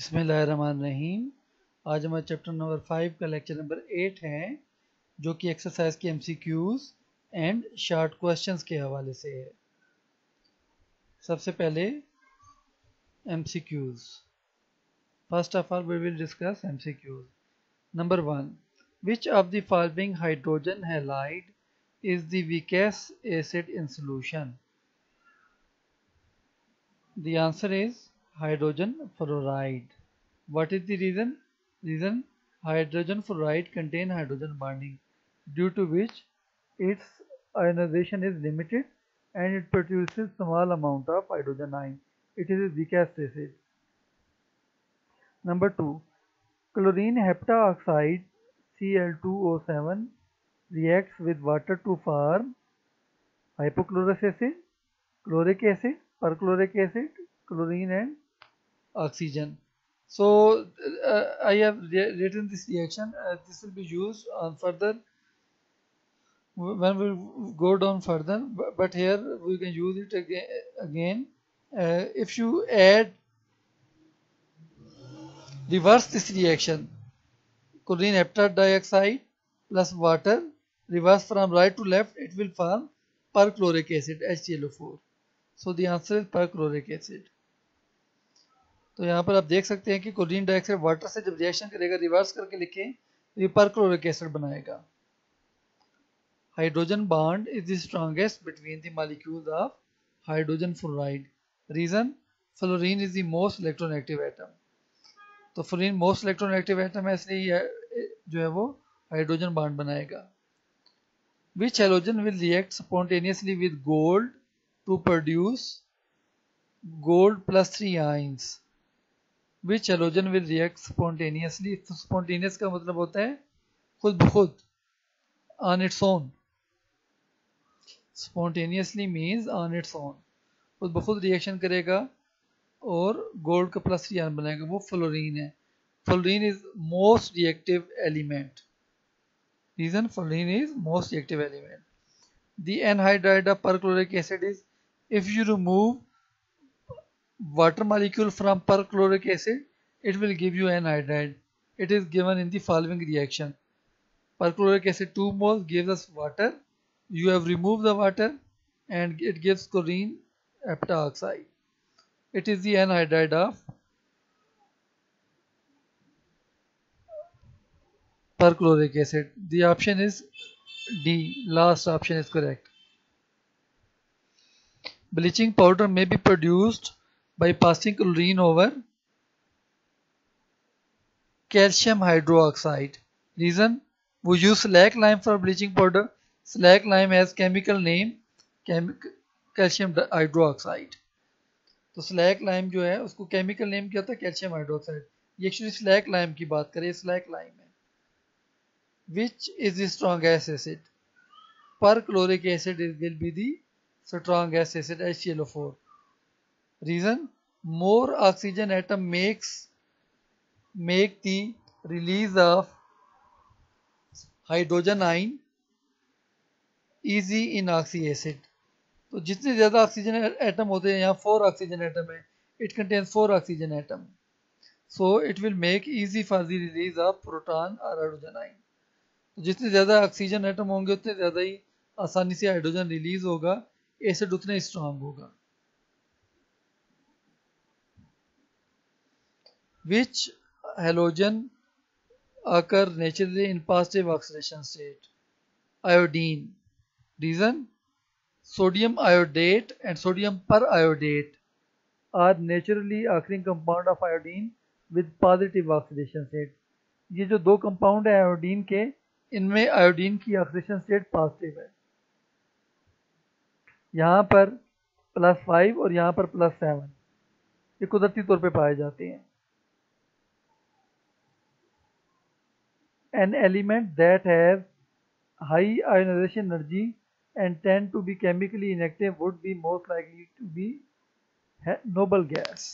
रहीम आज हमारा chapter number five का लेक्चर नंबर एट है, जो कि एक्सरसाइज के एमसीक्यूज एंड शॉर्ट क्वेश्चंस के हवाले से है। सबसे पहले MCQs first of all we will discuss MCQs number one which of the following hydrogen halide is the weakest acid in solution? The answer is hydrogen fluoride. What is the reason? Reason hydrogen fluoride contain hydrogen bonding due to which its ionization is limited and it produces small amount of hydrogen ion. It is a weakest acid. Number 2. Chlorine heptaoxide Cl2O7 reacts with water to form hypochlorous acid, chloric acid, perchloric acid, chlorine and oxygen. So uh, I have written this reaction. Uh, this will be used on further when we go down further. But here we can use it again. again. Uh, if you add reverse this reaction, chlorine heptade dioxide plus water reverse from right to left, it will form perchloric acid HClO4. So the answer is perchloric acid. तो यहाँ पर आप देख सकते हैं कि chlorine dioxide water से जब रिएक्शन करेगा, रिवर्स करके लिखें तो ये परक्लोरिक एसिड बनाएगा। Hydrogen bond is the strongest between the molecules of hydrogen fluoride reason fluorine is the most electronegative atom तो फ्लोरीन मोस्ट इलेक्ट्रोनेगेटिव एटम है इसलिए जो है वो हाइड्रोजन बॉन्ड बनाएगा। Which halogen will react spontaneously with gold to produce gold plus 3 ions? Which halogen will react spontaneously spontaneous का मतलब होता है खुद बखुद on its own spontaneously means on its own खुद बखुद रिएक्शन करेगा और गोल्ड का प्लस यान बनाएगा, वो फ्लोरिन है. Fluorine is most reactive element reason fluorine is most reactive element the anhydride of perchloric acid is if you remove water molecule from perchloric acid, it will give you anhydride. It is given in the following reaction. Perchloric acid 2 moles gives us water. You have removed the water and it gives chlorine heptaoxide. It is the anhydride of perchloric acid. The option is D. Last option is correct. Bleaching powder may be produced by passing chlorine over calcium hydroxide. Reason we use slack lime for bleaching powder. Slack lime has chemical name calcium hydroxide. तो slack lime जो है उसको chemical name क्या होता है calcium hydroxide ये actually slack lime की बात करें स्लैक लाइम है which is the strongest acid perchloric acid will be the strongest acid HClO4 reason, more oxygen atom makes make the release of hydrogen ion easy in oxy acid. तो जितने ज़्यादा oxygen atom होते हैं, यहाँ four oxygen atom है it contain four oxygen atom so it will make easy for the release of proton और hydrogen ion जितने ज़्यादा ऑक्सीजन एटम होंगे, उतने ज़्यादा ही आसानी से हाइड्रोजन रिलीज़ होगा एसिड उतने स्ट्रांग होगा. Which halogen occur naturally in positive oxidation state iodine reason sodium iodate and sodium periodate are naturally occurring compound of iodine with positive oxidation state ये जो दो कंपाउंड है आयोडीन के इनमें iodine की ऑक्सीजन स्टेट पॉजिटिव है यहाँ पर प्लस फाइव और यहाँ पर प्लस सेवन ये कुदरती तौर पे पाए जाते हैं an element that have high ionization energy and tend to be chemically inactive would be most likely to be noble gas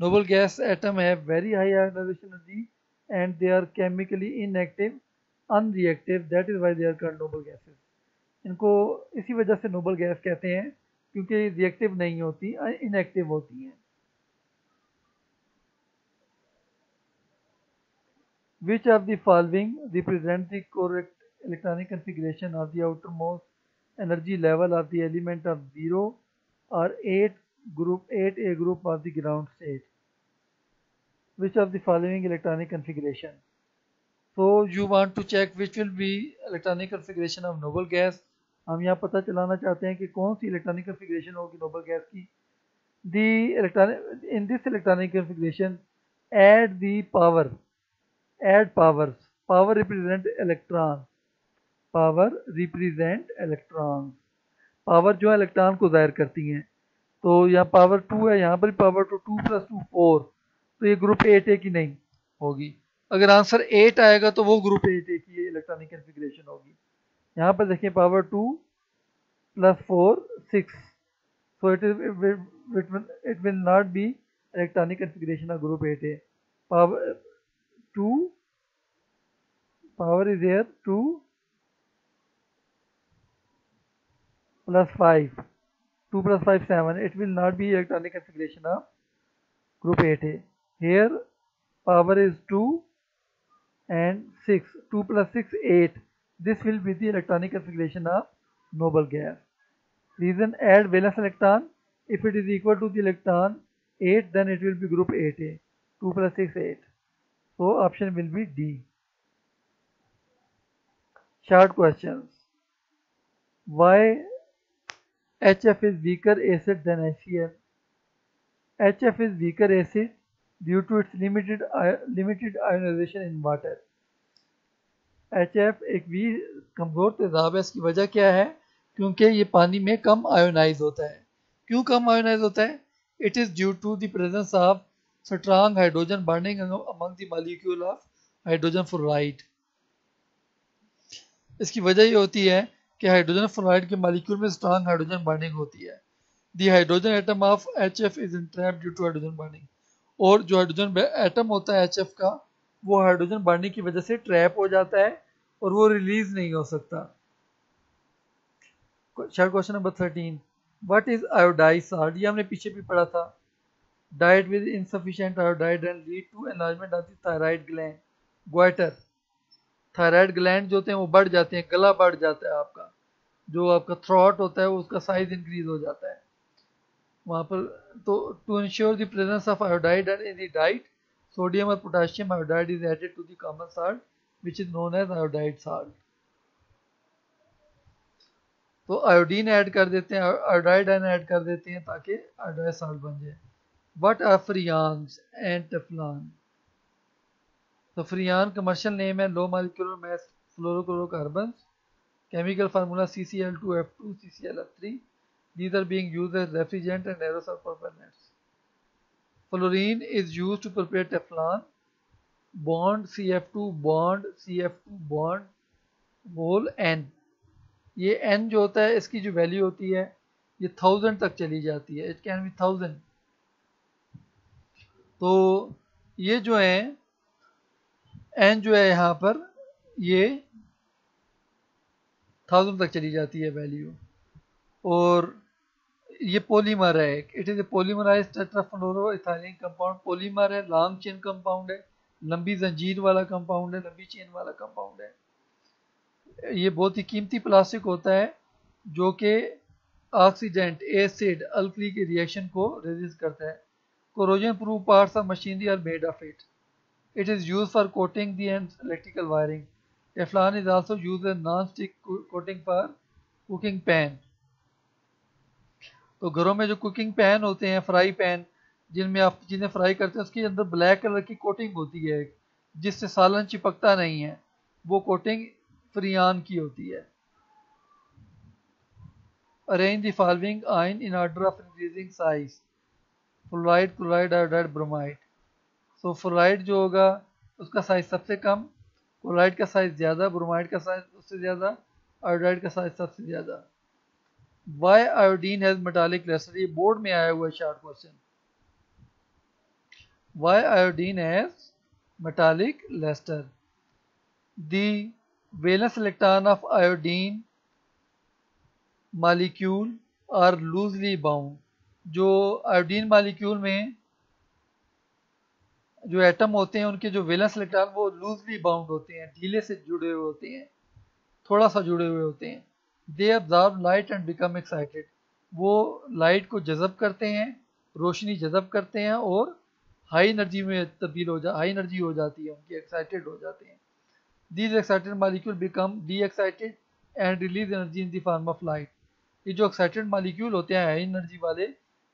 noble gas atom have very high ionization energy and they are chemically inactive unreactive that is why they are called noble gases इनको इसी वजह से noble gas कहते हैं, क्योंकि reactive नहीं होती inactive होती हैं। Which of the following represent the correct electronic configuration of the outermost energy level of the element of 0 or 8 group 8a group of the ground state? Which of the following electronic configuration? So you want to check which will be electronic configuration of noble gas. हम यहाँ पता चलाना चाहते हैं कि कौन सी electronic configuration होगी नोबल गैस की the electronic in this electronic configuration add the power add powers. Power represent electron power represent electrons. Power जो है इलेक्ट्रॉन को ज़ाहिर करती हैं। तो यहाँ पावर टू है, यहाँ पर power two two plus two four तो ये ग्रुप एट ए की नहीं? होगी। अगर आंसर एट आएगा तो वो ग्रुप एट ए की इलेक्ट्रॉनिक कन्फिग्रेशन होगी। यहाँ पर देखिए power two plus four six so it is it will not be not be electronic configuration of group 8A. Power is here 2 plus 5. 2 plus 5, 7. It will not be electronic configuration of group 8A. Here power is 2 and 6. 2 plus 6, 8. This will be the electronic configuration of noble gas. Reason add valence electron if it is equal to the electron 8 then it will be group 8a 2 plus 6 8 so option will be D short questions why HF is weaker acid than HCl HF is weaker acid due to its limited limited ionization in water. HF एक भी कमज़ोर तेज़ाब है, इसकी वजह क्या है? क्योंकि ये पानी में कम आयोनाइज होता है। क्यों कम आयोनाइज होता है? It is due to the presence of strong hydrogen bonding among the molecule of hydrogen fluoride इसकी वजह ये होती है कि हाइड्रोजन फ्लोराइड के मालिक्यूल में स्ट्रांग हाइड्रोजन बर्निंग होती है। The hydrogen atom of H F is entrap due to hydrogen bonding और जो हाइड्रोजन एटम होता है एच एफ़ का, वो हाइड्रोजन बर्निंग की वजह से ट्रैप हो जाता है और वो रिलीज़ नहीं हो सकता। Question number thirteen what is iodize salt ये हमने पीछे भी पढ़ा था। Diet with insufficient iodide and lead to enlargement of the thyroid gland goiter thyroid gland जो होते हैं वो बढ़ जाते हैं, गला बढ़ जाता है आपका। जो आपका थ्रॉट होता है, उसका साइज़ इंक्रीज हो जाता है। वहाँ पर तो to ensure the presence of iodide in the diet sodium और potassium iodide is added to the common salt which is known as iodide salt तो आयोडीन ऐड कर देते हैं आयोडाइड ऐड कर देते हैं ताकि आयोडाइड साल्ट बन जाए। What are freons and Teflon freon commercial name है low molecular mass fluorochlorocarbon chemical formula C C L two F two C C L F three these are being use refrigerant and एरोनेट्स fluorine is use to prepare Teflon bond C F two bond C F two bond whole n ये n जो होता है, इसकी जो value होती है, ये thousand तक चली जाती है. इट कैन बी थाउज़ेंड तो ये जो है एन जो है यहाँ पर, ये थाउज़ेंड तक चली जाती है वैल्यू और ये पोलीमर है it is a polymerize tetrafluoro compound polymer है लॉन्ग चेन कंपाउंड है, लंबी जंजीर वाला कंपाउंड है, लंबी चेन वाला कंपाउंड है। ये बहुत ही कीमती प्लास्टिक होता है, जो कि ऑक्सीडेंट एसिड अल्कली के रिएक्शन को रेजिस्ट करता है। Corrosion proof parts of machinery are made of it is use for coating the and electrical wiring Teflon is also use a non stick coating for cooking pan तो घरों में जो cooking pan होते हैं fry pan जिनमें आप चीज़ें fry करते हैं, उसके अंदर ब्लैक कलर की कोटिंग होती है। जिससे सालन चिपकता नहीं है, वो कोटिंग फ्रियान की होती है। Arrange the following in order of increasing size fluoride chloride bromide so fluoride जो होगा, उसका साइज़ सबसे कम क्लोराइड का साइज़ ज़्यादा ब्रोमाइड का साइज़ उससे ज़्यादा आयोडाइड का साइज़ सबसे ज़्यादा। Why iodine has metallic lustre ये बोर्ड में आया हुआ है short question why iodine has metallic lustre the valence electron of iodine molecule are loosely bound. जो आयोडीन मालिक्यूल में जो एटम होते हैं, उनके जो वेलेंस इलेक्ट्रॉन वो लूजली बाउंड होते हैं, ढीले से जुड़े हुए होते हैं थोड़ा सा जुड़े हुए होते हैं। They absorb light and become excited वो लाइट को जज़ब करते हैं, रोशनी जज़ब करते हैं और हाई एनर्जी में तब्दील हो जा हाई एनर्जी हो जाती है, उनकी एक्साइटेड हो जाते हैं। These excited molecule become de excited and release energy in the form of light ये जो एक्साइटेड मालिक्यूल होते हैं हाई एनर्जी वाले,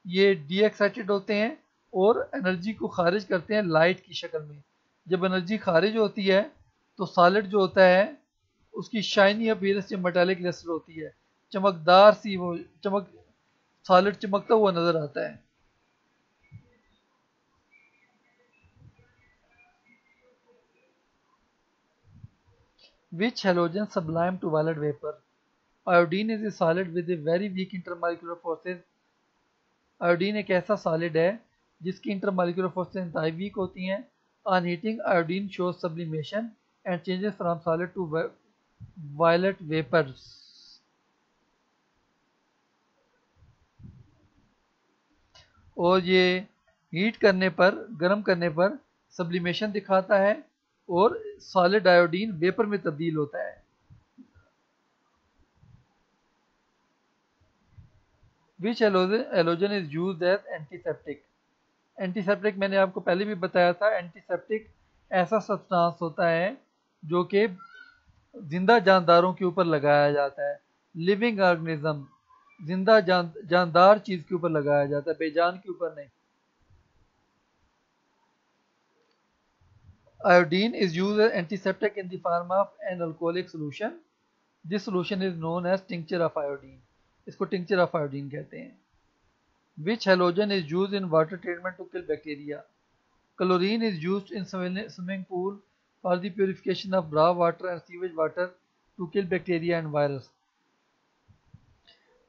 ये डी एक्साइटेड होते हैं और एनर्जी को खारिज करते हैं लाइट की शक्ल में। जब एनर्जी खारिज होती है तो सॉलिड जो होता है, उसकी शाइनी अपीयरेंस जो मेटालिक लेसर होती है। चमकदार सी वो, चमक सॉलिड चमकता हुआ नज़र आता है। Which halogen sublime to violet vapor? Iodine is a solid with a very weak intermolecular forces. Iodine एक ऐसा सॉलिड है जिसकी इंटरमोलिकुलर फोर्सेस इंतहाई वीक होती हैं on heating iodine shows sublimation and changes from solid to violet vapours और ये heat करने पर, गर्म करने पर सब्लिमेशन दिखाता है और सॉलिड आयोडीन वेपर में तब्दील होता है। Which halogen is use as antiseptic antiseptic मैंने आपको पहले भी बताया था एंटीसेप्टिक ऐसा सब्सटेंस होता है जो कि ज़िंदा जानदारों के ऊपर लगाया जाता है। लिविंग ऑर्गेनिज्म ज़िंदा जान, जानदार चीज़ के ऊपर लगाया जाता है, बेजान के ऊपर नहीं। Iodine is use antiseptic in the form of an alcoholic solution this solution is known as tincture of iodine इसको टिंक्चर ऑफ़ आयोडीन कहते हैं। Which halogen is used in water treatment to kill bacteria. Chlorine is used in swimming pool for the purification of raw water and sewage water to kill bacteria and virus.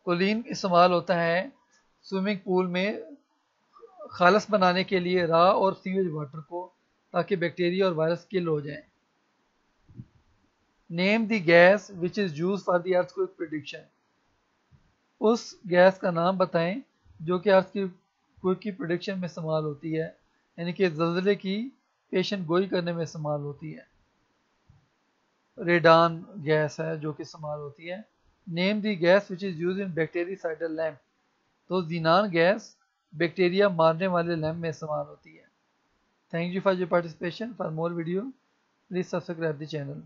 Chlorine इस्तेमाल होता है swimming pool में खालस बनाने के लिए रा और sewage water को ताकि बैक्टीरिया और वायरस किल हो जाएँ। Name the gas which is use for the earthquake prediction उस गैस का नाम बताएँ जो कि आज की कोई की प्रोडिक्शन में इस्तेमाल होती है, यानी कि जल्जले की पेशन गोई करने में इस्तेमाल होती है। रेडान गैस है जो कि इस्तेमाल होती है। Name the gas which is use in bactericidal lamp तो जीनान गैस बैक्टीरिया मारने वाले लैम्प में इस्तेमाल होती है। Thank you for your participation for more video please subscribe the channel